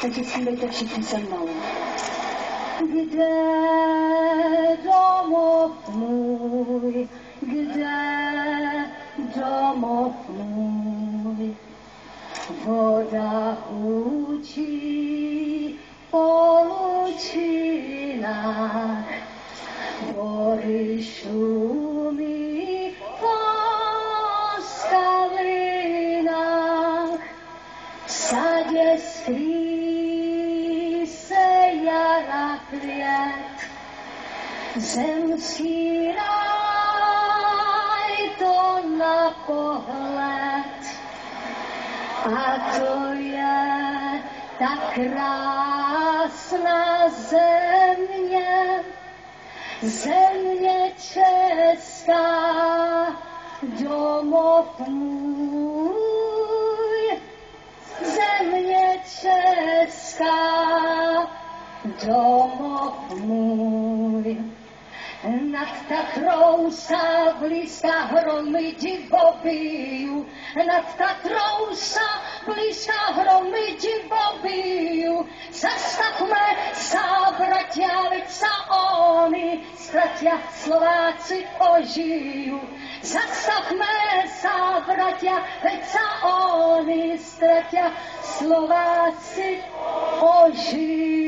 Takže zpívejte všichni se mnou. Kde domov můj, kde domov můj, voda učí po lučinách, hory šumí po skalinách, sadě skrý se květ, zemský ráj to na pohled. A to je tak krásná země, země česká, domov můj, domov můj. Nad Tatrou sa blízka hromy divo bijú, nad Tatrou sa blízka hromy divo bijú. Zastavme sa, bratia, veď sa oni stratia, Slováci ožijú. Zastavme sa, bratia, veď sa oni stratia, Slováci ožijú.